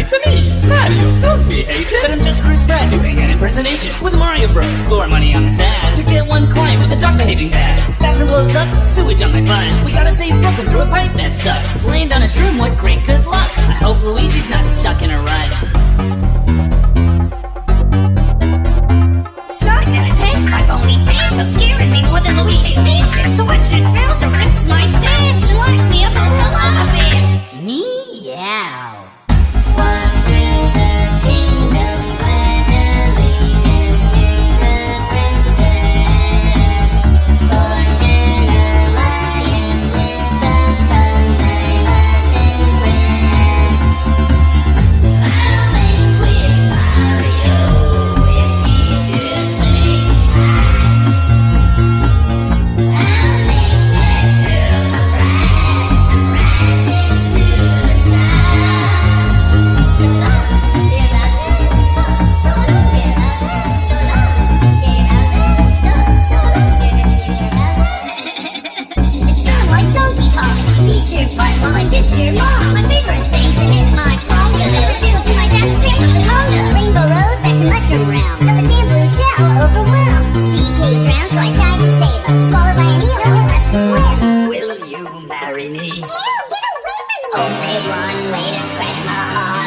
It's a me, Mario. Don't be hated. But I'm just Chris Pratt doing an impersonation with Mario Bros. Floor money on this ad to get one client with a dog behaving bad. Bathroom blows up, sewage on my butt. We gotta save Brooklyn through a pipe that sucks. Slammed on a shroom, what great good luck. I hope Luigi's not stuck in like Donkey Kong. Beat your butt while I diss your mom. My favorite thing to my palm. Gorilla Jill to my dad, shake up the. Rainbow Road back to Mushroom Realm. Till the damn blue shell overwhelmed. DK drowned, so I tried to save him. Swallowed by an eel, and left to swim. Will you marry me? Ew, get away from me! Oh, Only one way to scratch my heart